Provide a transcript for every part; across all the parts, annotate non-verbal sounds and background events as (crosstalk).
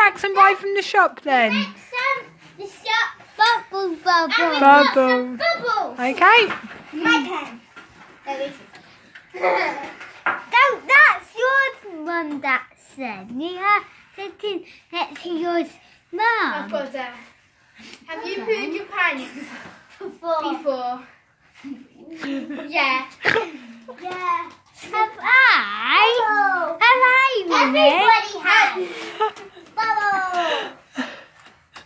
What did Jackson buy from the shop then? Some the shop bubble bubble. we some bubbles. Okay. My pen. (laughs) No, that's yours, Mum. That said. Yeah, thinking that's yours, Mum. I've got that. Have you pooed your pants (laughs) Before. before? (laughs) yeah. Yeah. Have I? Have I, Mummy? Everybody has. Bubble.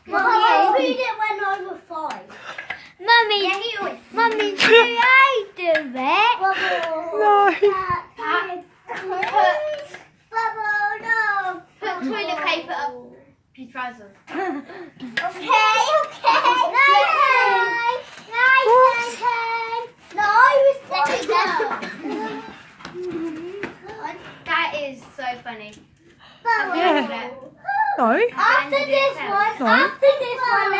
Mummy, I read it when I was five. Mummy, Yeah, he always. Mummy, do I do it? Bubble. No. Put, Bubble, no. put toilet paper up his trousers. Okay, okay. Night, night, night, No, I was let it That is so funny. Bubble. Yeah. No. After this one, No. after this one,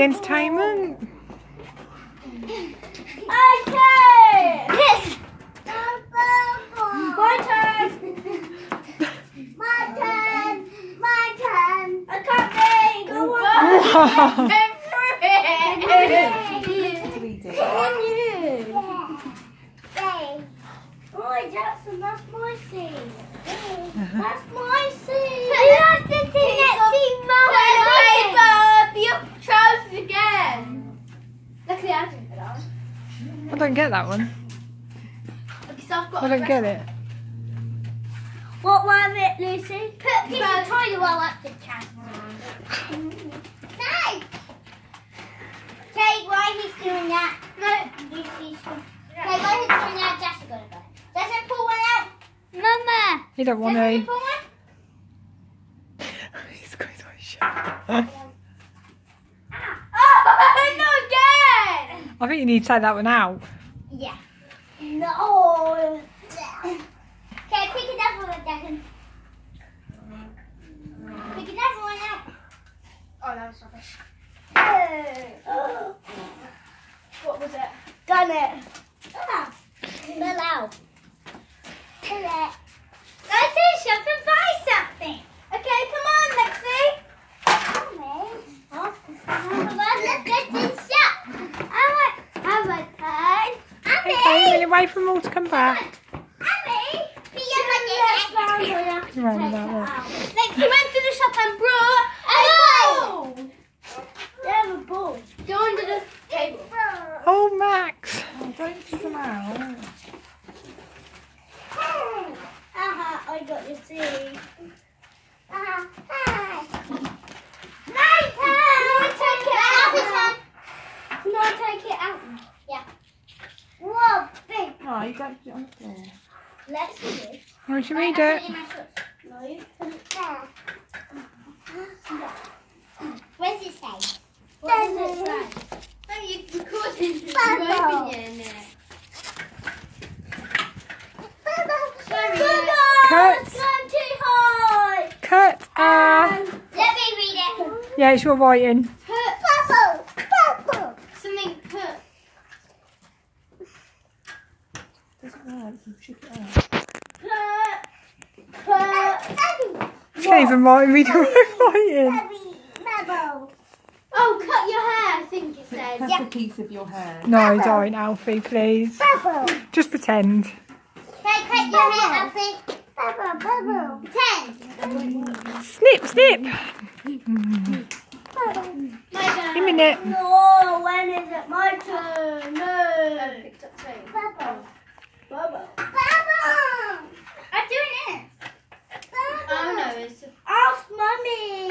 the entertainment. Okay. My turn. My turn. My turn. I can't think. I want Can you? Oh, Jackson, that's my scene. That's I didn't put that on. I don't get that one. Okay, so I've got I don't get it. What was it, Lucy? Put piece Well- of toilet roll up the cat. No! Kate, why he's doing that? No, Lucy's Okay, why he's doing that? Jessica gonna go. Jessica, pull one out. Mama! You don't want Jessica, to. pull (laughs) one. He's going to shut. I think you need to take that one out. Yeah. No. Okay, pick another one, Jackson. Pick another one out. Oh, that was rubbish. Oh. (gasps) What was it? Done it. Ah, Fill out. Fill it. Go to the shop and buy something. Okay, come on, Lexi. Come on, let's get to the shop. I want, I want time. Okay, a minute, wait for them all to come back. Abby, be your money. Right, that one. Went to the shop and brought a Oh. ball. They have a ball. Go under the table. Oh, Max. Oh, don't take them out. Haha, I got your seed. Haha, hi. My turn. Can I take it out? Can I take it out? Yeah. Whoa, big. No, you don't put it on the floor. Let's do this. Why do you read it? No, you put it there. Where's it say? What does it say? No, you recorded the Bubble. opening it. Cut. Too high. Cut. Uh, Let me read it. yeah, it's your writing. Bubble. Bubble. Something put. Doesn't work. You shook it out. You can't even write, read your own writing. Oh, cut your hair, I think it said. That's a piece of your hair. No, don't, Alfie, please. Bubble. Just pretend. Hey, cut your hair, Alfie. Bubble, bubble. Ten. Snip, snip. My turn. A minute. No, when is it my turn? No, Bubba. Bubba. I'm doing it. Bobo. Oh no, it's. Off, mommy.